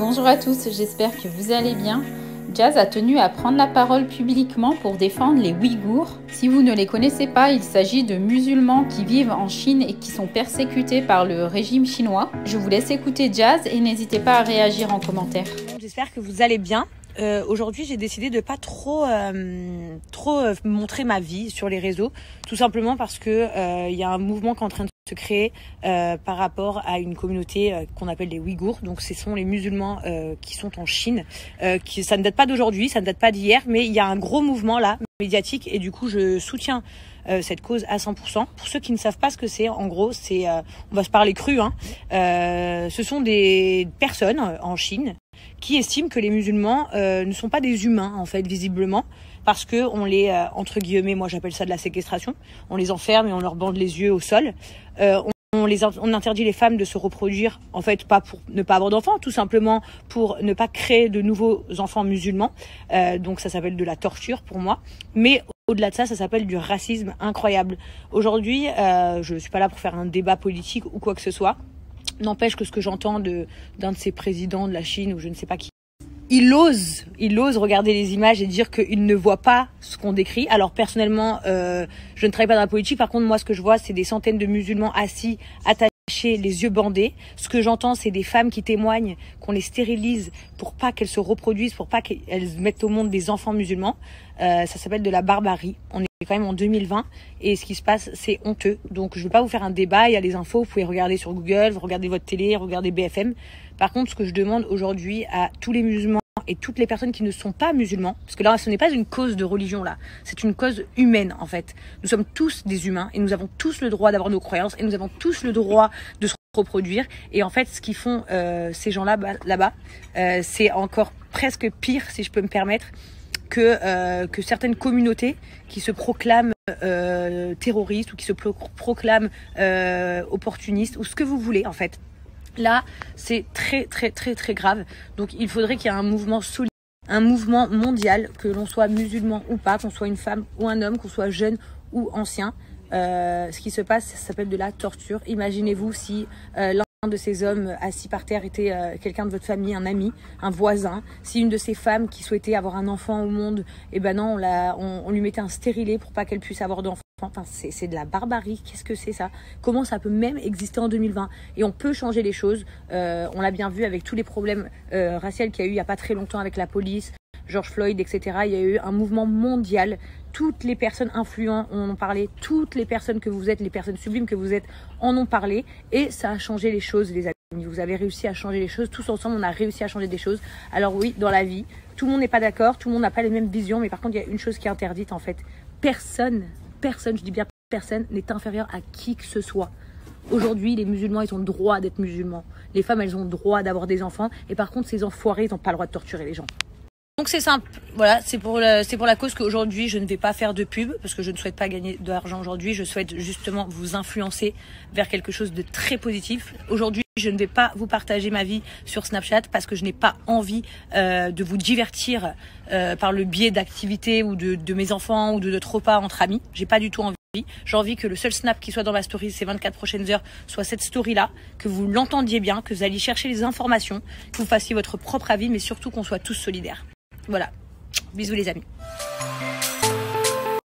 Bonjour à tous, j'espère que vous allez bien. Jazz a tenu à prendre la parole publiquement pour défendre les Ouïghours. Si vous ne les connaissez pas, il s'agit de musulmans qui vivent en Chine et qui sont persécutés par le régime chinois. Je vous laisse écouter Jazz et n'hésitez pas à réagir en commentaire. J'espère que vous allez bien. Euh, Aujourd'hui, j'ai décidé de pas trop, euh, trop euh, montrer ma vie sur les réseaux, tout simplement parce que euh, il y a un mouvement qui est en train de se créer euh, par rapport à une communauté euh, qu'on appelle les Ouïghours. Donc, ce sont les musulmans qui sont en Chine. qui, ça ne date pas d'aujourd'hui, ça ne date pas d'hier, mais il y a un gros mouvement là médiatique et du coup, je soutiens cette cause à 100%. Pour ceux qui ne savent pas ce que c'est, en gros, c'est, on va se parler cru, hein, ce sont des personnes en Chine qui estiment que les musulmans euh, ne sont pas des humains en fait visiblement parce que on les euh, entre guillemets moi j'appelle ça de la séquestration on les enferme et on leur bande les yeux au sol euh, on, on les on interdit les femmes de se reproduire en fait pas pour ne pas avoir d'enfants tout simplement pour ne pas créer de nouveaux enfants musulmans euh, donc ça s'appelle de la torture pour moi mais au-delà de ça, ça s'appelle du racisme incroyable. Aujourd'hui, euh, je ne suis pas là pour faire un débat politique ou quoi que ce soit. N'empêche que ce que j'entends d'un de ces présidents de la Chine ou je ne sais pas qui, il ose, il regarder les images et dire qu'il ne voit pas ce qu'on décrit. Alors personnellement, euh, je ne travaille pas dans la politique. Par contre, moi, ce que je vois, c'est des centaines de musulmans assis, attachés, les yeux bandés. Ce que j'entends, c'est des femmes qui témoignent qu'on les stérilise pour pas qu'elles se reproduisent, pour pas qu'elles mettent au monde des enfants musulmans. Euh, ça s'appelle de la barbarie. On est quand même en 2020 et ce qui se passe, c'est honteux. Donc, je ne vais pas vous faire un débat. Il y a les infos. Vous pouvez regarder sur Google, regardez votre télé, regardez BFM. Par contre, ce que je demande aujourd'hui à tous les musulmans et toutes les personnes qui ne sont pas musulmans, parce que là, ce n'est pas une cause de religion là, c'est une cause humaine en fait. Nous sommes tous des humains et nous avons tous le droit d'avoir nos croyances et nous avons tous le droit de se reproduire. Et en fait, ce qu'ils font euh, ces gens-là là-bas, euh, c'est encore presque pire, si je peux me permettre, que, euh, que certaines communautés qui se proclament terroristes ou qui se pro proclament opportunistes ou ce que vous voulez en fait. Là, c'est très très très très grave. Donc il faudrait qu'il y ait un mouvement solide, un mouvement mondial, que l'on soit musulman ou pas, qu'on soit une femme ou un homme, qu'on soit jeune ou ancien. Euh, ce qui se passe, ça s'appelle de la torture. Imaginez-vous si euh, l'un de ces hommes assis par terre était euh, quelqu'un de votre famille, un ami, un voisin. Si une de ces femmes qui souhaitait avoir un enfant au monde, eh ben non, on, on lui mettait un stérilet pour pas qu'elle puisse avoir d'enfant. Enfin, c'est de la barbarie. Qu'est-ce que c'est ça? Comment ça peut même exister en 2020 Et on peut changer les choses. Euh, on l'a bien vu avec tous les problèmes euh, raciaux qu'il y a eu il y a pas très longtemps avec la police, George Floyd, etc. Il y a eu un mouvement mondial. Toutes les personnes influentes en ont parlé. Toutes les personnes que vous êtes, les personnes sublimes que vous êtes, en ont parlé. Et ça a changé les choses, les amis. Vous avez réussi à changer les choses. Tous ensemble, on a réussi à changer des choses. Alors oui, dans la vie, tout le monde n'est pas d'accord. Tout le monde n'a pas les mêmes visions. Mais par contre, il y a une chose qui est interdite en fait. Personne personne, je dis bien personne, n'est inférieur à qui que ce soit. Aujourd'hui, les musulmans, ils ont le droit d'être musulmans. Les femmes, elles ont le droit d'avoir des enfants. Et par contre, ces enfoirés, ils n'ont pas le droit de torturer les gens. Donc c'est simple, voilà, c'est pour la, pour la cause qu'aujourd'hui je ne vais pas faire de pub parce que je ne souhaite pas gagner de l'argent aujourd'hui. Je souhaite justement vous influencer vers quelque chose de très positif. Aujourd'hui, je ne vais pas vous partager ma vie sur Snapchat parce que je n'ai pas envie euh, de vous divertir euh, par le biais d'activités ou de, mes enfants ou de notre repas entre amis. J'ai pas du tout envie. J'ai envie que le seul snap qui soit dans ma story ces 24 prochaines heures soit cette story-là, que vous l'entendiez bien, que vous alliez chercher les informations, que vous fassiez votre propre avis, mais surtout qu'on soit tous solidaires. Voilà. Bisous les amis.